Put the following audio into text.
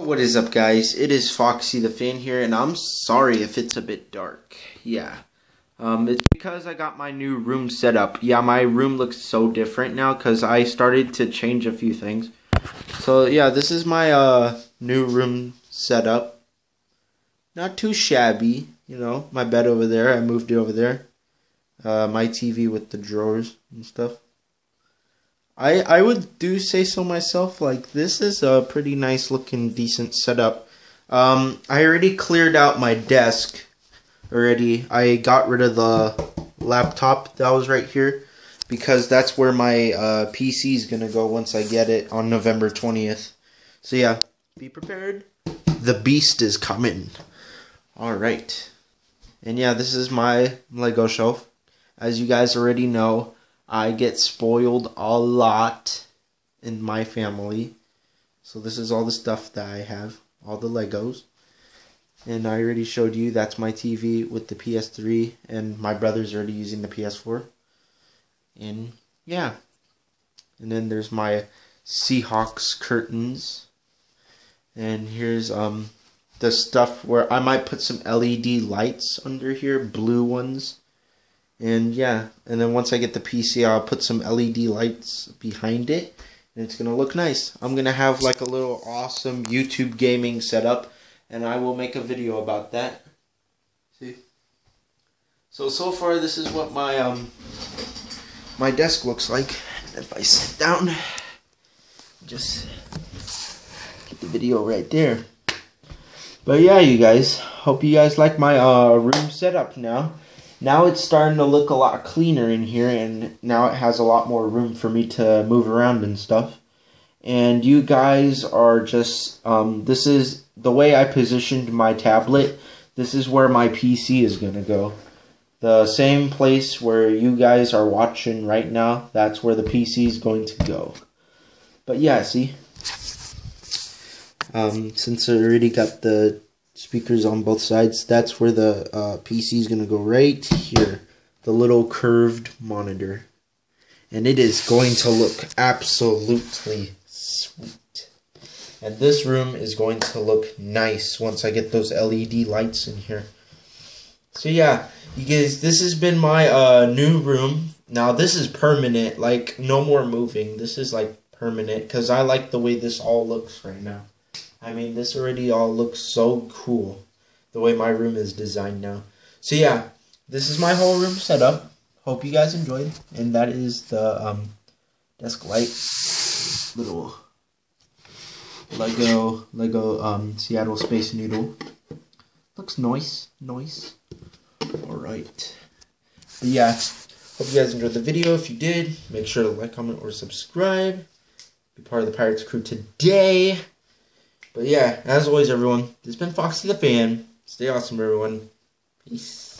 What is up guys, it is Foxy the Fan here, and I'm sorry if it's a bit dark, yeah. Um, it's because I got my new room set up. Yeah, my room looks so different now because I started to change a few things. So yeah, this is my uh, new room setup. Not too shabby, you know, my bed over there, I moved it over there. Uh, my TV with the drawers and stuff. I I would do say so myself. Like this is a pretty nice looking, decent setup. Um, I already cleared out my desk. Already, I got rid of the laptop that was right here because that's where my uh, PC is gonna go once I get it on November twentieth. So yeah, be prepared. The beast is coming. All right, and yeah, this is my Lego shelf. As you guys already know, I get spoiled a lot in my family. So this is all the stuff that I have, all the Legos. And I already showed you that's my TV with the PS3 and my brother's already using the PS4. And yeah. And then there's my Seahawks curtains. And here's um the stuff where I might put some LED lights under here, blue ones and yeah, and then once I get the PC, I'll put some LED lights behind it, and it's gonna look nice. I'm gonna have like a little awesome YouTube gaming setup, and I will make a video about that. See? So so far, this is what my um my desk looks like. If I sit down, just get the video right there. But yeah, you guys, hope you guys like my uh room setup now now it's starting to look a lot cleaner in here and now it has a lot more room for me to move around and stuff. And you guys are just um, this is the way I positioned my tablet. This is where my PC is gonna go. The same place where you guys are watching right now that's where the PC is going to go. But yeah see? Um, since I already got the speakers on both sides. That's where the uh, PC is going to go right here. The little curved monitor. And it is going to look absolutely sweet. And this room is going to look nice once I get those LED lights in here. So yeah, you guys, this has been my uh, new room. Now this is permanent, like no more moving. This is like permanent because I like the way this all looks right now. I mean, this already all looks so cool, the way my room is designed now. So yeah, this is my whole room setup. Hope you guys enjoyed, and that is the um, desk light, little Lego Lego um, Seattle Space Needle. Looks nice, nice. All right, but yeah, hope you guys enjoyed the video. If you did, make sure to like, comment, or subscribe. Be part of the Pirates crew today. But yeah, as always, everyone, this has been Foxy the Fan. Stay awesome, everyone. Peace.